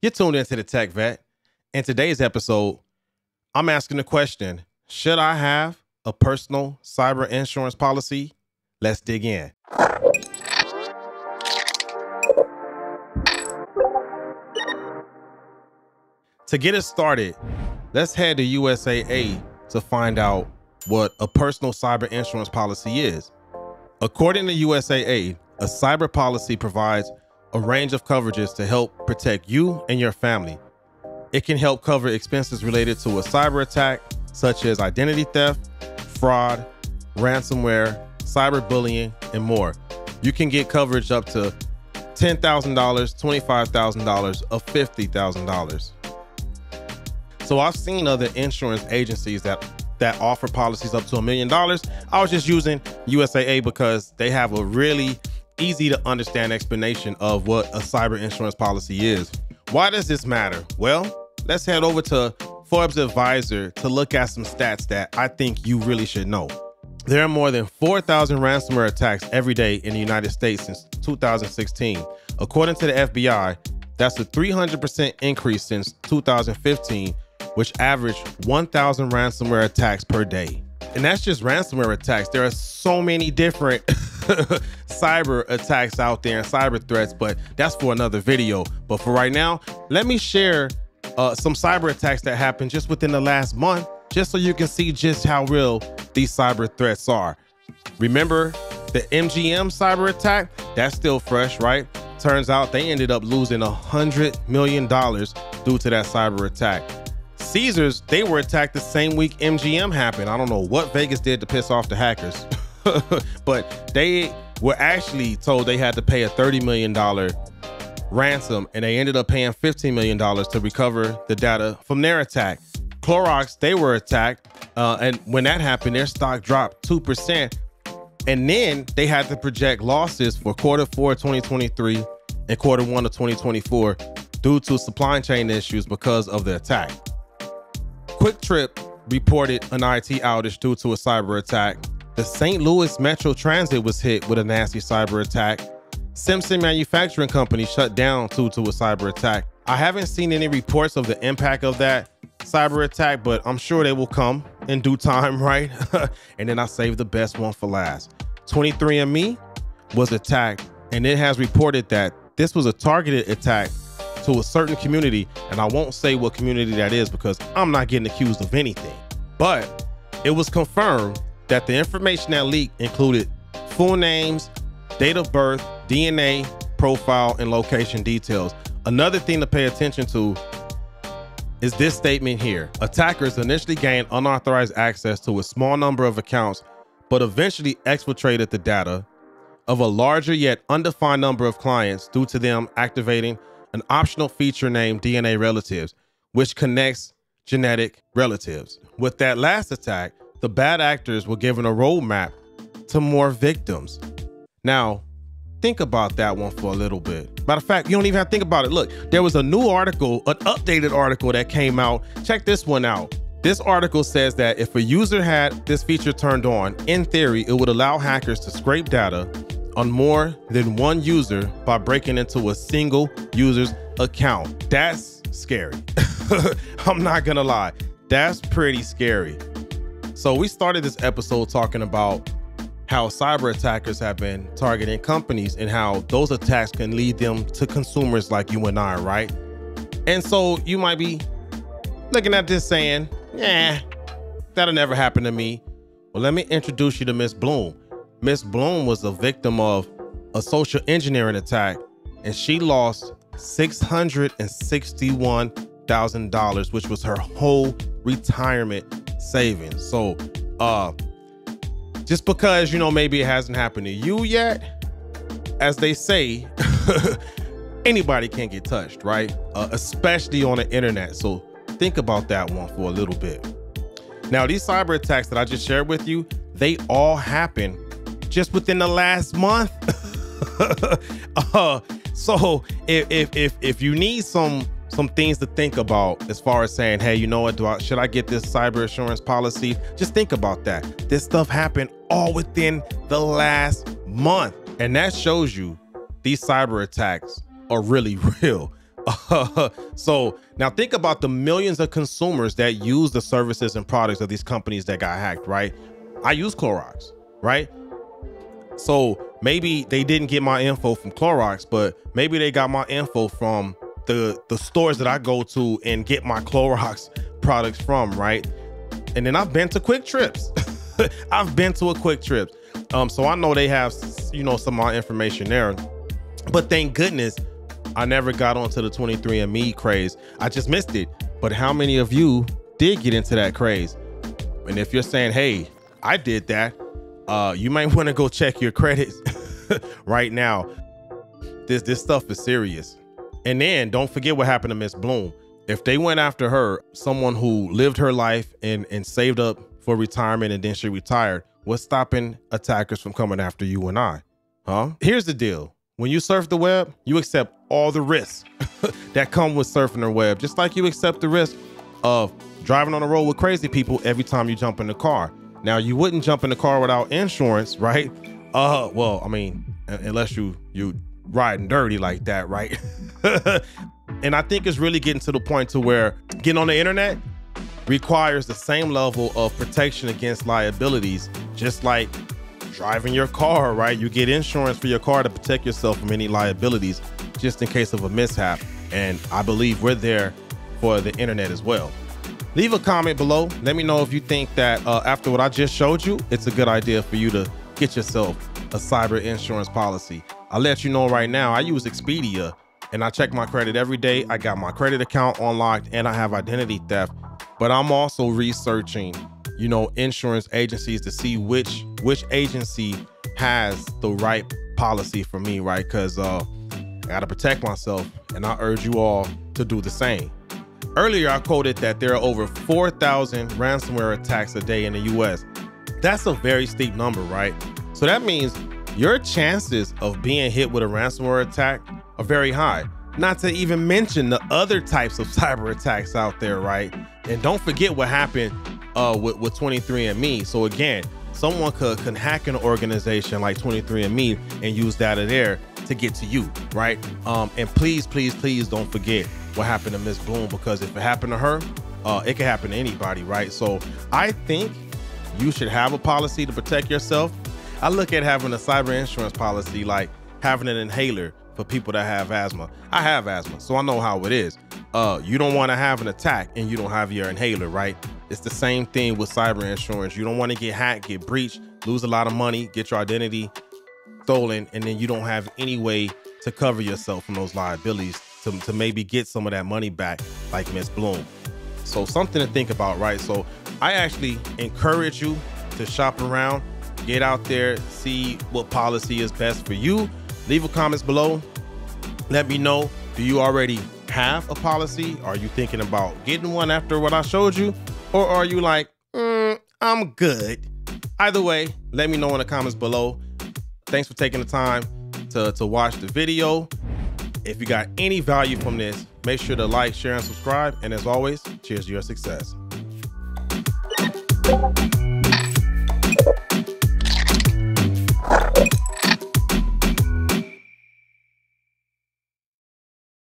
You're tuned into the Tech Vet. In today's episode, I'm asking the question Should I have a personal cyber insurance policy? Let's dig in. To get us started, let's head to USAA to find out what a personal cyber insurance policy is. According to USAA, a cyber policy provides a range of coverages to help protect you and your family. It can help cover expenses related to a cyber attack, such as identity theft, fraud, ransomware, cyberbullying, and more. You can get coverage up to $10,000, $25,000, or $50,000. So I've seen other insurance agencies that that offer policies up to a million dollars. I was just using USAA because they have a really easy to understand explanation of what a cyber insurance policy is. Why does this matter? Well, let's head over to Forbes Advisor to look at some stats that I think you really should know. There are more than 4,000 ransomware attacks every day in the United States since 2016. According to the FBI, that's a 300% increase since 2015 which averaged 1,000 ransomware attacks per day. And that's just ransomware attacks. There are so many different cyber attacks out there and cyber threats, but that's for another video. But for right now, let me share uh, some cyber attacks that happened just within the last month, just so you can see just how real these cyber threats are. Remember the MGM cyber attack? That's still fresh, right? Turns out they ended up losing a $100 million due to that cyber attack. Caesars, they were attacked the same week MGM happened. I don't know what Vegas did to piss off the hackers, but they were actually told they had to pay a $30 million ransom and they ended up paying $15 million to recover the data from their attack. Clorox, they were attacked. Uh, and when that happened, their stock dropped 2%. And then they had to project losses for quarter four 2023 and quarter one of 2024 due to supply chain issues because of the attack. QuikTrip reported an IT outage due to a cyber attack. The St. Louis Metro Transit was hit with a nasty cyber attack. Simpson Manufacturing Company shut down due to a cyber attack. I haven't seen any reports of the impact of that cyber attack, but I'm sure they will come in due time, right? and then I saved the best one for last. 23andMe was attacked, and it has reported that this was a targeted attack to a certain community, and I won't say what community that is because I'm not getting accused of anything. But it was confirmed that the information that leaked included full names, date of birth, DNA, profile, and location details. Another thing to pay attention to is this statement here. Attackers initially gained unauthorized access to a small number of accounts, but eventually exfiltrated the data of a larger yet undefined number of clients due to them activating an optional feature named DNA relatives, which connects genetic relatives. With that last attack, the bad actors were given a roadmap to more victims. Now, think about that one for a little bit. Matter of fact, you don't even have to think about it. Look, there was a new article, an updated article that came out. Check this one out. This article says that if a user had this feature turned on, in theory, it would allow hackers to scrape data on more than one user by breaking into a single user's account. That's scary. I'm not gonna lie. That's pretty scary. So we started this episode talking about how cyber attackers have been targeting companies and how those attacks can lead them to consumers like you and I, right? And so you might be looking at this saying, yeah, that'll never happen to me. Well, let me introduce you to Miss Bloom. Miss Bloom was a victim of a social engineering attack and she lost $661,000, which was her whole retirement savings. So, uh, just because, you know, maybe it hasn't happened to you yet, as they say, anybody can get touched, right? Uh, especially on the internet. So think about that one for a little bit. Now, these cyber attacks that I just shared with you, they all happen just within the last month. uh, so if, if if if you need some some things to think about as far as saying, hey, you know what, do I should I get this cyber insurance policy? Just think about that. This stuff happened all within the last month. And that shows you these cyber attacks are really real. so now think about the millions of consumers that use the services and products of these companies that got hacked, right? I use Clorox, right? So maybe they didn't get my info from Clorox, but maybe they got my info from the the stores that I go to and get my Clorox products from, right? And then I've been to QuikTrips. I've been to a QuikTrips. Um, so I know they have, you know, some of my information there. But thank goodness I never got onto the 23andMe craze. I just missed it. But how many of you did get into that craze? And if you're saying, hey, I did that, uh, you might want to go check your credits right now. This this stuff is serious. And then don't forget what happened to Miss Bloom. If they went after her, someone who lived her life and and saved up for retirement and then she retired, what's stopping attackers from coming after you and I? Huh? Here's the deal. When you surf the web, you accept all the risks that come with surfing the web, just like you accept the risk of driving on the road with crazy people every time you jump in the car. Now, you wouldn't jump in the car without insurance, right? Uh, well, I mean, unless you you riding dirty like that, right? and I think it's really getting to the point to where getting on the internet requires the same level of protection against liabilities, just like driving your car, right? You get insurance for your car to protect yourself from any liabilities just in case of a mishap. And I believe we're there for the internet as well. Leave a comment below. Let me know if you think that uh, after what I just showed you, it's a good idea for you to get yourself a cyber insurance policy. I'll let you know right now, I use Experian and I check my credit every day. I got my credit account unlocked and I have identity theft, but I'm also researching, you know, insurance agencies to see which which agency has the right policy for me, right? Because uh, I got to protect myself, and I urge you all to do the same. Earlier, I quoted that there are over 4,000 ransomware attacks a day in the US. That's a very steep number, right? So that means your chances of being hit with a ransomware attack are very high. Not to even mention the other types of cyber attacks out there, right? And don't forget what happened uh, with, with 23andMe. So again, someone could, can hack an organization like 23andMe and use that data there to get to you, right? Um, and please, please, please don't forget what happened to Miss Bloom because if it happened to her, uh, it could happen to anybody, right? So I think you should have a policy to protect yourself. I look at having a cyber insurance policy like having an inhaler for people that have asthma. I have asthma, so I know how it is. Uh, you don't want to have an attack and you don't have your inhaler, right? It's the same thing with cyber insurance. You don't want to get hacked, get breached, lose a lot of money, get your identity stolen, and then you don't have any way to cover yourself from those liabilities to, to maybe get some of that money back, like Miss Bloom. So something to think about, right? So I actually encourage you to shop around, get out there, see what policy is best for you. Leave a comments below. Let me know. Do you already have a policy? Are you thinking about getting one after what I showed you? Or are you like, mm, I'm good? Either way, let me know in the comments below. Thanks for taking the time to, to watch the video. If you got any value from this, make sure to like, share, and subscribe. And as always, cheers to your success.